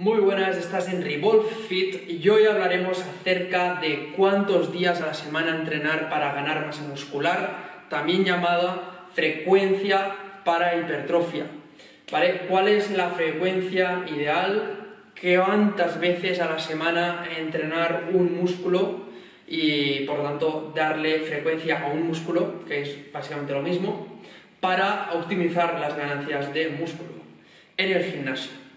Muy buenas, estás en Revolve Fit y hoy hablaremos acerca de cuántos días a la semana entrenar para ganar masa muscular, también llamada frecuencia para hipertrofia. ¿Cuál es la frecuencia ideal? ¿Cuántas veces a la semana entrenar un músculo y por lo tanto darle frecuencia a un músculo, que es básicamente lo mismo, para optimizar las ganancias de músculo en el gimnasio?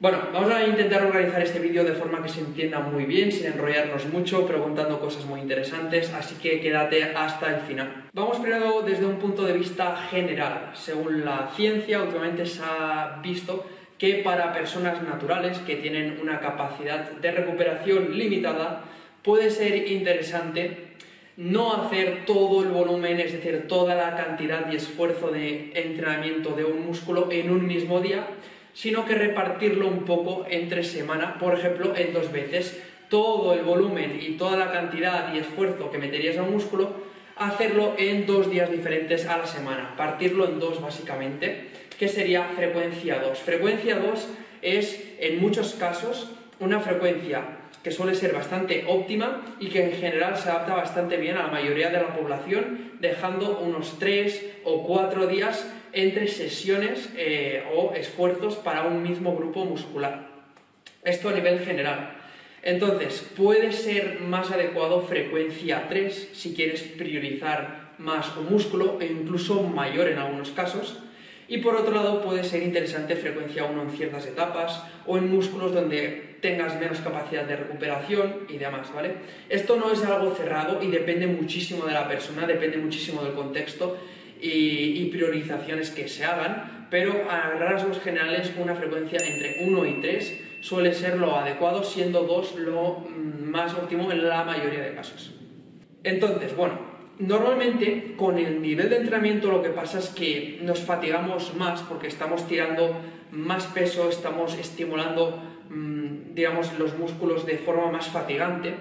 Bueno, vamos a intentar organizar este vídeo de forma que se entienda muy bien, sin enrollarnos mucho, preguntando cosas muy interesantes, así que quédate hasta el final. Vamos primero desde un punto de vista general. Según la ciencia, últimamente se ha visto que para personas naturales que tienen una capacidad de recuperación limitada, puede ser interesante no hacer todo el volumen, es decir, toda la cantidad y esfuerzo de entrenamiento de un músculo en un mismo día, sino que repartirlo un poco entre semana, por ejemplo, en dos veces. Todo el volumen y toda la cantidad y esfuerzo que meterías a un músculo, hacerlo en dos días diferentes a la semana, partirlo en dos básicamente, que sería frecuencia 2. Frecuencia 2 es, en muchos casos, una frecuencia que suele ser bastante óptima y que en general se adapta bastante bien a la mayoría de la población, dejando unos 3 o 4 días entre sesiones eh, o esfuerzos para un mismo grupo muscular. Esto a nivel general. Entonces, puede ser más adecuado frecuencia 3 si quieres priorizar más un músculo e incluso mayor en algunos casos. Y por otro lado, puede ser interesante frecuencia 1 en ciertas etapas o en músculos donde tengas menos capacidad de recuperación y demás, ¿vale? Esto no es algo cerrado y depende muchísimo de la persona, depende muchísimo del contexto y, priorizaciones que se hagan, pero a rasgos generales una frecuencia entre 1 y 3 suele ser lo adecuado, siendo 2 lo mm, más óptimo en la mayoría de casos. Entonces, bueno, normalmente con el nivel de entrenamiento lo que pasa es que nos fatigamos más porque estamos tirando más peso, estamos estimulando, mm, digamos, los músculos de forma más fatigante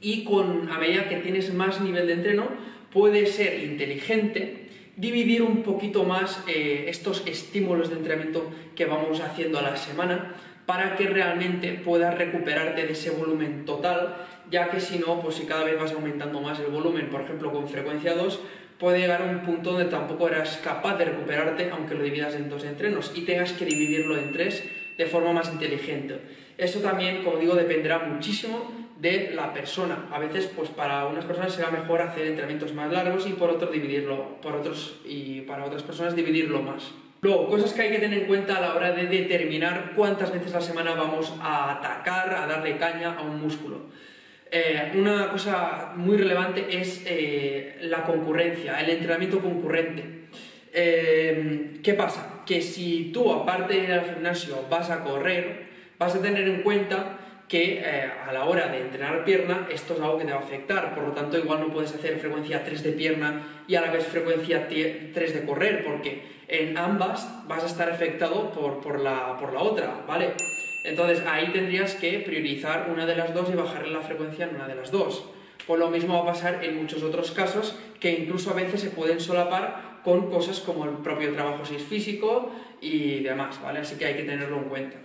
y con, a medida que tienes más nivel de entreno, puede ser inteligente dividir un poquito más eh, estos estímulos de entrenamiento que vamos haciendo a la semana para que realmente puedas recuperarte de ese volumen total, ya que si no, pues si cada vez vas aumentando más el volumen, por ejemplo con frecuencia 2, puede llegar a un punto donde tampoco eras capaz de recuperarte aunque lo dividas en dos entrenos y tengas que dividirlo en tres de forma más inteligente. Eso también, como digo, dependerá muchísimo de la persona. A veces, pues para unas personas será mejor hacer entrenamientos más largos y por otros dividirlo, por otros y para otras personas dividirlo más. Luego, cosas que hay que tener en cuenta a la hora de determinar cuántas veces a la semana vamos a atacar, a darle caña a un músculo. Eh, una cosa muy relevante es eh, la concurrencia, el entrenamiento concurrente. Eh, ¿Qué pasa? Que si tú, aparte de ir al gimnasio, vas a correr, vas a tener en cuenta que eh, a la hora de entrenar pierna esto es algo que te va a afectar, por lo tanto igual no puedes hacer frecuencia 3 de pierna y a la vez frecuencia 3 de correr, porque en ambas vas a estar afectado por, la, por la otra, ¿vale? Entonces ahí tendrías que priorizar una de las dos y bajarle la frecuencia en una de las dos. Pues lo mismo va a pasar en muchos otros casos que incluso a veces se pueden solapar con cosas como el propio trabajo físico y demás, ¿vale? Así que hay que tenerlo en cuenta.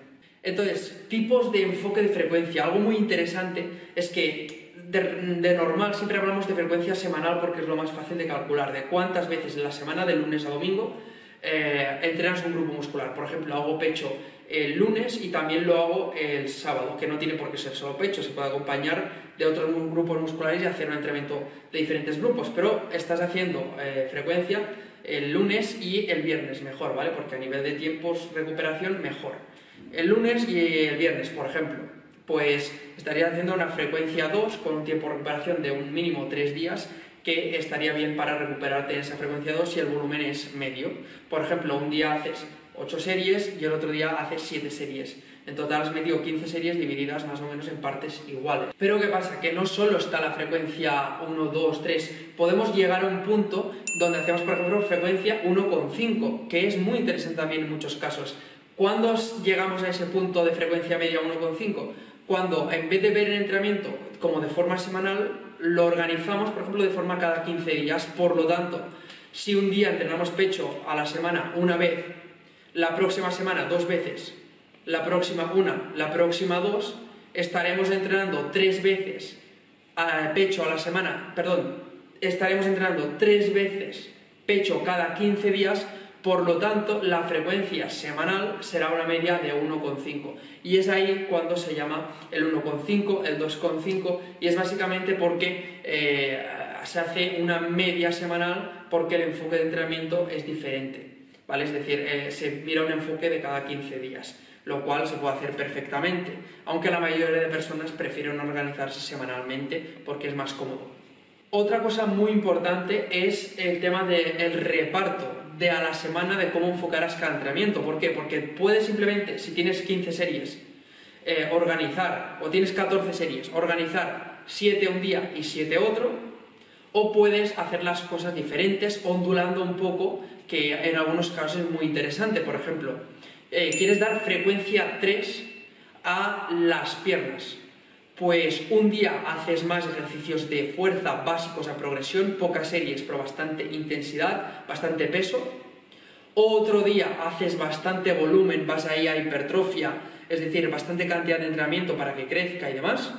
Entonces, tipos de enfoque de frecuencia. Algo muy interesante es que de, normal siempre hablamos de frecuencia semanal porque es lo más fácil de calcular, de cuántas veces en la semana, de lunes a domingo, eh, entrenas un grupo muscular. Por ejemplo, hago pecho el lunes y también lo hago el sábado, que no tiene por qué ser solo pecho, se puede acompañar de otros grupos musculares y hacer un entrenamiento de diferentes grupos, pero estás haciendo eh, frecuencia el lunes y el viernes mejor, ¿vale? Porque a nivel de tiempos recuperación mejor el lunes y el viernes, por ejemplo, pues estaría haciendo una frecuencia 2 con un tiempo de recuperación de un mínimo 3 días que estaría bien para recuperarte en esa frecuencia 2 si el volumen es medio. Por ejemplo, un día haces 8 series y el otro día haces 7 series. En total has metido 15 series divididas más o menos en partes iguales. Pero ¿qué pasa? Que no solo está la frecuencia 1, 2, 3. Podemos llegar a un punto donde hacemos, por ejemplo, frecuencia 1,5, que es muy interesante también en muchos casos. ¿Cuándo llegamos a ese punto de frecuencia media 1,5? Cuando en vez de ver el entrenamiento como de forma semanal, lo organizamos, por ejemplo, de forma cada 15 días. Por lo tanto, si un día entrenamos pecho a la semana una vez, la próxima semana dos veces la próxima una, la próxima dos, estaremos entrenando tres veces pecho a la semana, perdón, estaremos entrenando tres veces pecho cada 15 días, por lo tanto la frecuencia semanal será una media de 1,5 y es ahí cuando se llama el 1,5, el 2,5 y es básicamente porque eh, se hace una media semanal porque el enfoque de entrenamiento es diferente, ¿vale? Es decir, eh, se mira un enfoque de cada 15 días lo cual se puede hacer perfectamente, aunque la mayoría de personas prefieren organizarse semanalmente porque es más cómodo. Otra cosa muy importante es el tema del reparto de a la semana de cómo enfocarás cada entrenamiento. ¿Por qué? Porque puedes simplemente, si tienes 15 series, eh, organizar, o tienes 14 series, organizar 7 un día y 7 otro, o puedes hacer las cosas diferentes, ondulando un poco, que en algunos casos es muy interesante. Por ejemplo, eh, quieres dar frecuencia 3 a las piernas. Pues un día haces más ejercicios de fuerza básicos a progresión, pocas series, pero bastante intensidad, bastante peso. Otro día haces bastante volumen, vas ahí a hipertrofia, es decir, bastante cantidad de entrenamiento para que crezca y demás.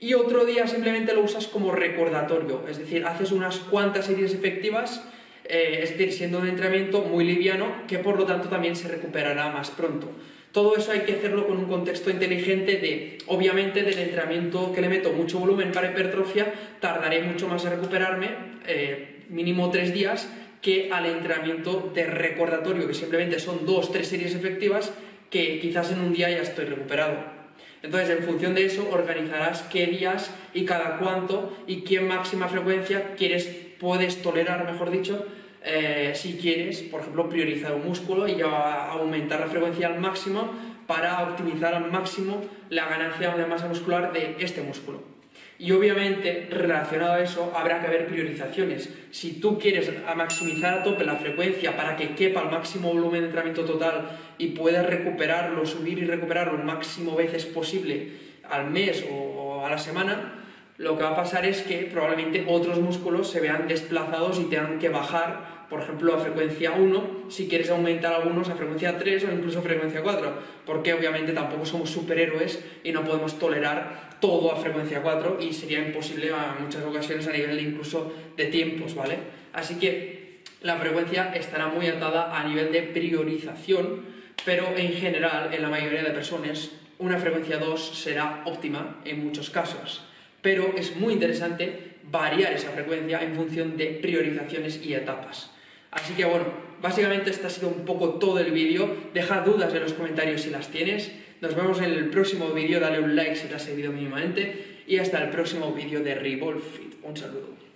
Y otro día simplemente lo usas como recordatorio, es decir, haces unas cuantas series efectivas eh, es decir, siendo un entrenamiento muy liviano que por lo tanto también se recuperará más pronto. Todo eso hay que hacerlo con un contexto inteligente de, obviamente, del entrenamiento que le meto mucho volumen para hipertrofia, tardaré mucho más en recuperarme, eh, mínimo tres días, que al entrenamiento de recordatorio, que simplemente son dos, tres series efectivas, que quizás en un día ya estoy recuperado. Entonces, en función de eso, organizarás qué días y cada cuánto y qué máxima frecuencia quieres, puedes tolerar, mejor dicho, eh, si quieres, por ejemplo, priorizar un músculo y aumentar la frecuencia al máximo para optimizar al máximo la ganancia de masa muscular de este músculo. Y obviamente, relacionado a eso, habrá que haber priorizaciones. Si tú quieres maximizar a tope la frecuencia para que quepa el máximo volumen de entrenamiento total y puedas recuperarlo, subir y recuperarlo el máximo veces posible al mes o a la semana, lo que va a pasar es que probablemente otros músculos se vean desplazados y tengan que bajar, por ejemplo, a frecuencia 1, si quieres aumentar algunos a frecuencia 3 o incluso a frecuencia 4, porque obviamente tampoco somos superhéroes y no podemos tolerar todo a frecuencia 4 y sería imposible en muchas ocasiones a nivel incluso de tiempos, ¿vale? Así que la frecuencia estará muy atada a nivel de priorización, pero en general, en la mayoría de personas, una frecuencia 2 será óptima en muchos casos pero es muy interesante variar esa frecuencia en función de priorizaciones y etapas. Así que bueno, básicamente este ha sido un poco todo el vídeo. Deja dudas en los comentarios si las tienes. Nos vemos en el próximo vídeo, dale un like si te ha servido mínimamente y hasta el próximo vídeo de Revolve Fit. Un saludo.